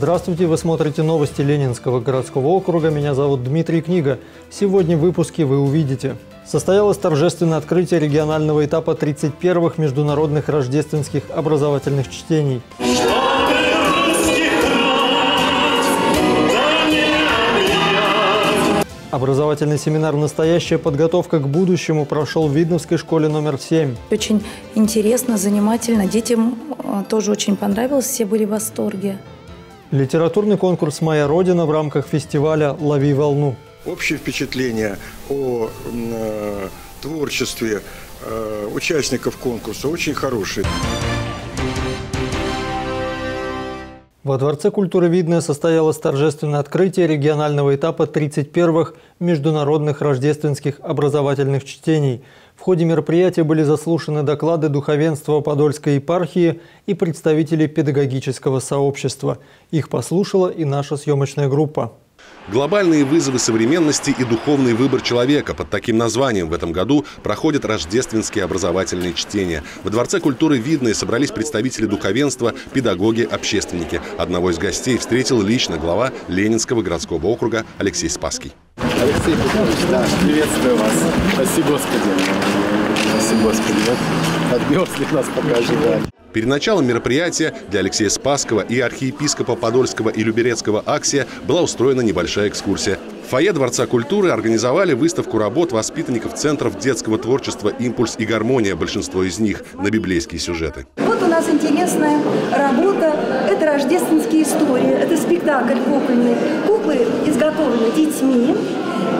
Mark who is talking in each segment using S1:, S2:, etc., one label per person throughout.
S1: Здравствуйте, вы смотрите новости Ленинского городского округа. Меня зовут Дмитрий Книга. Сегодня в выпуске вы увидите. Состоялось торжественное открытие регионального этапа 31-х международных рождественских образовательных чтений. Образовательный семинар «Настоящая подготовка к будущему» прошел в Видновской школе номер 7.
S2: Очень интересно, занимательно. Детям э, тоже очень понравилось, все были в восторге.
S1: Литературный конкурс «Моя Родина» в рамках фестиваля «Лови волну».
S3: Общее впечатление о э, творчестве э, участников конкурса очень хорошее.
S1: Во Дворце культуры «Видное» состоялось торжественное открытие регионального этапа 31-х международных рождественских образовательных чтений. В ходе мероприятия были заслушаны доклады духовенства Подольской епархии и представителей педагогического сообщества. Их послушала и наша съемочная группа.
S4: Глобальные вызовы современности и духовный выбор человека. Под таким названием в этом году проходят рождественские образовательные чтения. В Дворце культуры Видное собрались представители духовенства, педагоги, общественники. Одного из гостей встретил лично глава Ленинского городского округа Алексей Спасский.
S5: Алексей Петрович, да, приветствую вас. Спасибо, Господи. Спасибо, Господи. Вот отмерзли нас пока ожидали.
S4: Перед началом мероприятия для Алексея Спасского и архиепископа Подольского и Люберецкого Аксия была устроена небольшая экскурсия. В фойе Дворца культуры организовали выставку работ воспитанников Центров детского творчества «Импульс и гармония», большинство из них на библейские сюжеты.
S6: Вот у нас интересная работа. Это рождественские истории. Это спектакль кукольный. Куклы изготовлены детьми.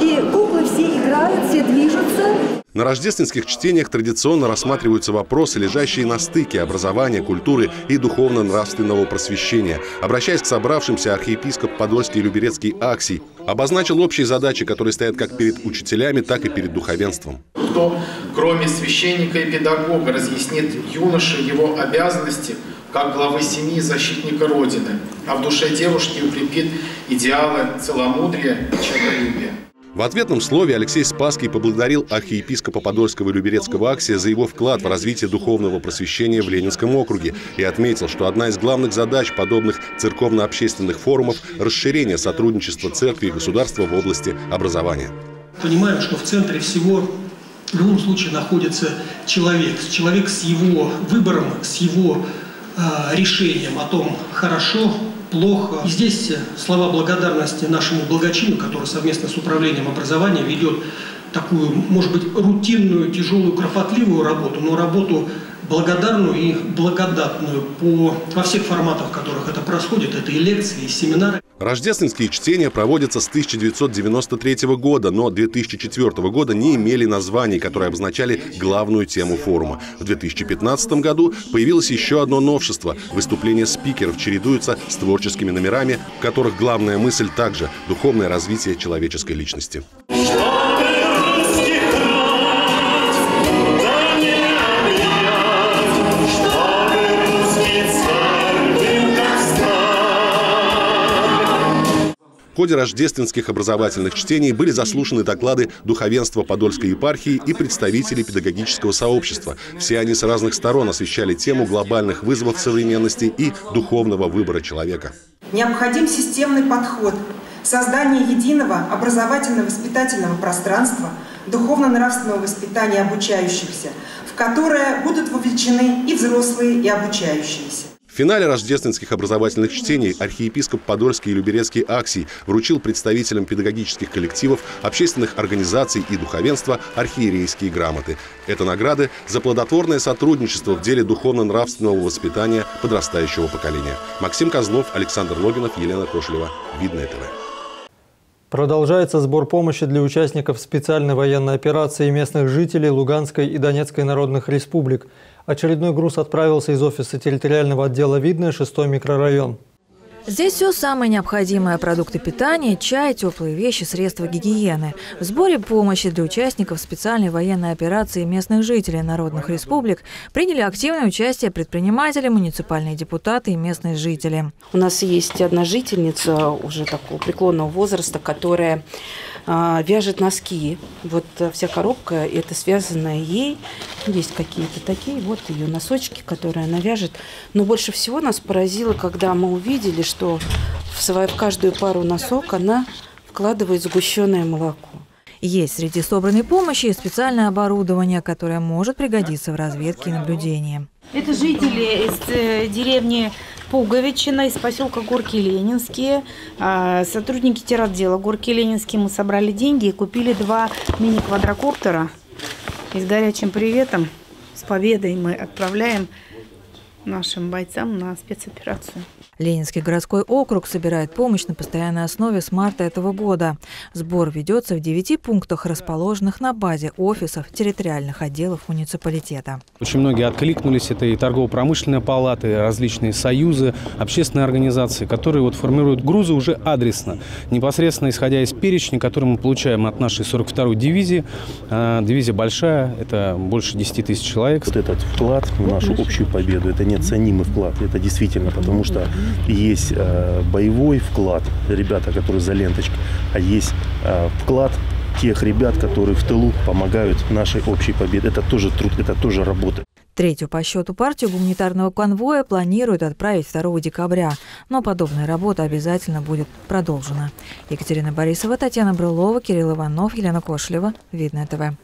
S6: И куклы все играют, все движутся.
S4: На рождественских чтениях традиционно рассматриваются вопросы, лежащие на стыке образования, культуры и духовно-нравственного просвещения. Обращаясь к собравшимся, архиепископ Подольский и Люберецкий Аксий обозначил общие задачи, которые стоят как перед учителями, так и перед духовенством.
S7: Кто, кроме священника и педагога, разъяснит юноше его обязанности как главы семьи и защитника Родины, а в душе девушки укрепит идеалы целомудрия и человеколюбия.
S4: В ответном слове Алексей Спасский поблагодарил архиепископа Подольского и Люберецкого Аксия за его вклад в развитие духовного просвещения в Ленинском округе и отметил, что одна из главных задач подобных церковно-общественных форумов – расширение сотрудничества церкви и государства в области образования.
S8: Понимаем, что в центре всего в любом случае находится человек, человек с его выбором, с его э, решением о том, хорошо плохо. И здесь слова благодарности нашему благочину, который совместно с управлением образования ведет такую, может быть, рутинную, тяжелую, кропотливую работу, но работу благодарную и благодатную по, во всех форматах, в которых это происходит. Это и лекции, и семинары.
S4: Рождественские чтения проводятся с 1993 года, но 2004 года не имели названий, которые обозначали главную тему форума. В 2015 году появилось еще одно новшество. Выступления спикеров чередуются с творческими номерами, в которых главная мысль также – духовное развитие человеческой личности. В ходе рождественских образовательных чтений были заслушаны доклады духовенства Подольской епархии и представителей педагогического сообщества. Все они с разных сторон освещали тему глобальных вызовов современности и духовного выбора человека.
S9: Необходим системный подход, создание единого образовательно-воспитательного пространства, духовно-нравственного воспитания обучающихся, в которое будут вовлечены и взрослые, и обучающиеся.
S4: В финале рождественских образовательных чтений архиепископ Подольский и Люберецкий Аксий вручил представителям педагогических коллективов, общественных организаций и духовенства архиерейские грамоты. Это награды за плодотворное сотрудничество в деле духовно-нравственного воспитания подрастающего поколения. Максим Козлов, Александр Логинов, Елена Кошелева. Видное ТВ.
S1: Продолжается сбор помощи для участников специальной военной операции местных жителей Луганской и Донецкой народных республик. Очередной груз отправился из офиса территориального отдела «Видное», 6 микрорайон.
S10: Здесь все самое необходимое – продукты питания, чай, теплые вещи, средства гигиены. В сборе помощи для участников специальной военной операции местных жителей народных республик приняли активное участие предприниматели, муниципальные депутаты и местные жители.
S11: У нас есть одна жительница уже такого преклонного возраста, которая вяжет носки. Вот э, вся коробка, это связано ей. Есть какие-то такие, вот ее носочки, которые она вяжет. Но больше всего нас поразило, когда мы увидели, что в, свою, в каждую пару носок она вкладывает сгущенное молоко.
S10: Есть среди собранной помощи и специальное оборудование, которое может пригодиться в разведке и наблюдении.
S12: Это жители из э, деревни Пуговичина из поселка Горки Ленинские. А, сотрудники теротдела Горки Ленинские мы собрали деньги и купили два мини-квадрокоптера. И с горячим приветом, с победой мы отправляем нашим бойцам на спецоперацию.
S10: Ленинский городской округ собирает помощь на постоянной основе с марта этого года. Сбор ведется в девяти пунктах, расположенных на базе офисов территориальных отделов муниципалитета.
S13: Очень многие откликнулись. Это и торгово-промышленные палаты, и различные союзы, общественные организации, которые вот формируют грузы уже адресно, непосредственно исходя из перечня, который мы получаем от нашей 42-й дивизии. А, дивизия большая, это больше 10 тысяч человек.
S14: Вот этот вклад в нашу общую победу, это неоценимый вклад. Это действительно, потому что есть э, боевой вклад ребята, которые за ленточкой, а есть э, вклад тех ребят, которые в тылу помогают нашей общей победе. Это тоже труд, это тоже работа.
S10: Третью по счету партию гуманитарного конвоя планируют отправить 2 декабря, но подобная работа обязательно будет продолжена. Екатерина Борисова, Татьяна Брылова, Кирилл Иванов, Елена Кошлева. Видно ТВ.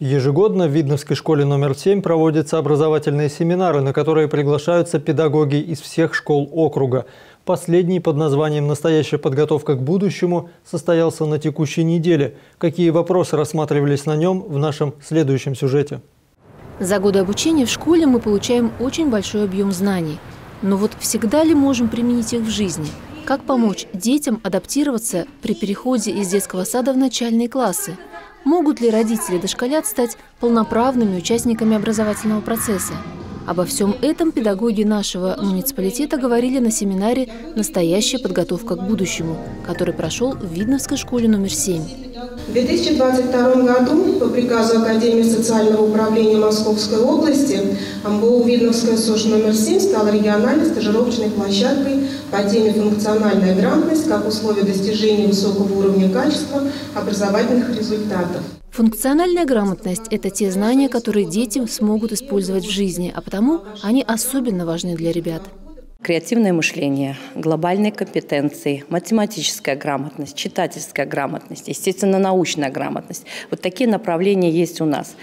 S1: Ежегодно в Видновской школе номер 7 проводятся образовательные семинары, на которые приглашаются педагоги из всех школ округа. Последний под названием «Настоящая подготовка к будущему» состоялся на текущей неделе. Какие вопросы рассматривались на нем в нашем следующем сюжете?
S15: За годы обучения в школе мы получаем очень большой объем знаний. Но вот всегда ли можем применить их в жизни? Как помочь детям адаптироваться при переходе из детского сада в начальные классы? Могут ли родители дошколят стать полноправными участниками образовательного процесса? Обо всем этом педагоги нашего муниципалитета говорили на семинаре «Настоящая подготовка к будущему», который прошел в Видновской школе номер 7.
S16: В 2022 году по приказу Академии социального управления Московской области МБУ Видновская СОЖ номер 7 стала региональной стажировочной площадкой по теме «Функциональная грамотность как условие достижения высокого уровня качества образовательных результатов».
S15: Функциональная грамотность – это те знания, которые дети смогут использовать в жизни, а потому они особенно важны для ребят.
S17: Креативное мышление, глобальные компетенции, математическая грамотность, читательская грамотность, естественно, научная грамотность. Вот такие направления есть у нас.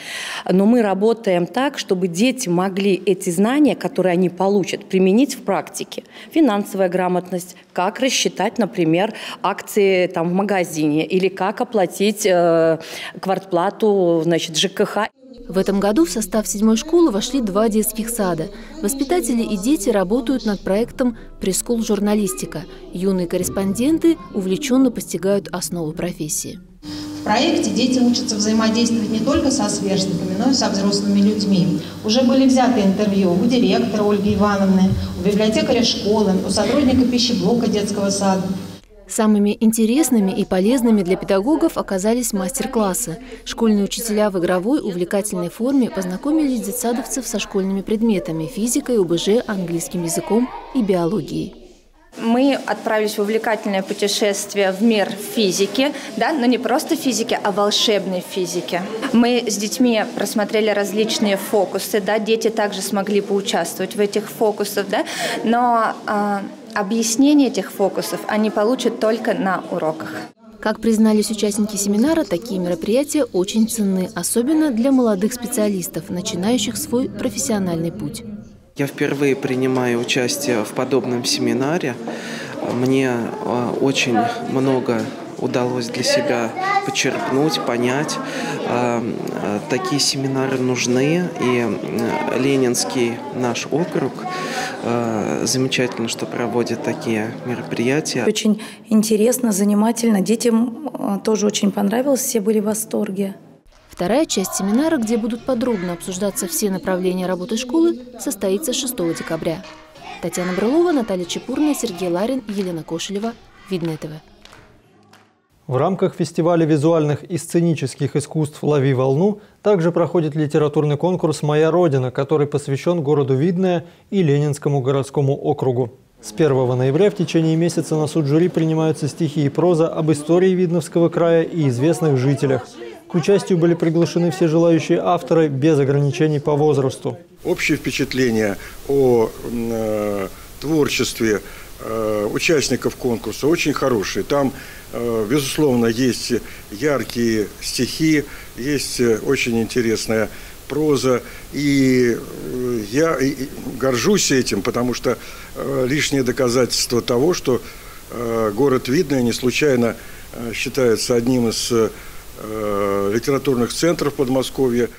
S17: Но мы работаем так, чтобы дети могли эти знания, которые они получат, применить в практике. Финансовая грамотность, как рассчитать, например, акции там, в магазине или как оплатить э, квартплату значит, ЖКХ.
S15: В этом году в состав седьмой школы вошли два детских сада. Воспитатели и дети работают над проектом «Прескул журналистика». Юные корреспонденты увлеченно постигают основы профессии.
S18: В проекте дети учатся взаимодействовать не только со сверстниками, но и со взрослыми людьми. Уже были взяты интервью у директора Ольги Ивановны, у библиотекаря школы, у сотрудника пищеблока детского сада.
S15: Самыми интересными и полезными для педагогов оказались мастер-классы. Школьные учителя в игровой, увлекательной форме познакомили детсадовцев со школьными предметами – физикой, ОБЖ, английским языком и биологией.
S19: Мы отправились в увлекательное путешествие в мир физики, да, но не просто физики, а волшебной физики. Мы с детьми просмотрели различные фокусы, да, дети также смогли поучаствовать в этих фокусах, да, но э, объяснение этих фокусов они получат только на уроках.
S15: Как признались участники семинара, такие мероприятия очень ценны, особенно для молодых специалистов, начинающих свой профессиональный путь.
S20: Я впервые принимаю участие в подобном семинаре. Мне а, очень много удалось для себя почерпнуть, понять. А, а, такие семинары нужны, и Ленинский наш округ замечательно, что проводит такие мероприятия.
S2: Очень интересно, занимательно. Детям тоже очень понравилось, все были в восторге.
S15: Вторая часть семинара, где будут подробно обсуждаться все направления работы школы, состоится 6 декабря. Татьяна Брылова, Наталья Чепурная, Сергей Ларин, Елена Кошелева. Видно ТВ.
S1: В рамках фестиваля визуальных и сценических искусств «Лови волну» также проходит литературный конкурс «Моя Родина», который посвящен городу Видное и Ленинскому городскому округу. С 1 ноября в течение месяца на суд жюри принимаются стихи и проза об истории Видновского края и известных жителях – к участию были приглашены все желающие авторы без ограничений по возрасту.
S3: Общее впечатление о э, творчестве э, участников конкурса очень хорошие. Там, безусловно, есть яркие стихи, есть очень интересная проза. И я горжусь этим, потому что лишнее доказательство того, что город Видное не случайно считается одним из литературных центров Подмосковья.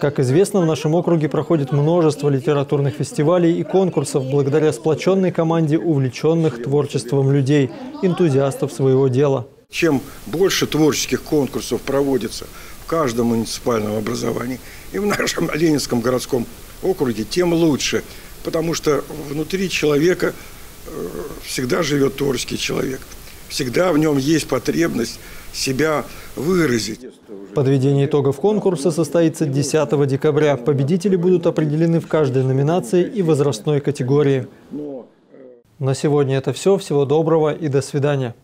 S1: Как известно, в нашем округе проходит множество литературных фестивалей и конкурсов благодаря сплоченной команде увлеченных творчеством людей, энтузиастов своего дела.
S3: Чем больше творческих конкурсов проводится в каждом муниципальном образовании и в нашем Ленинском городском округе, тем лучше. Потому что внутри человека э, всегда живет творческий человек. Всегда в нем есть потребность себя выразить.
S1: Подведение итогов конкурса состоится 10 декабря. Победители будут определены в каждой номинации и возрастной категории. На сегодня это все. Всего доброго и до свидания.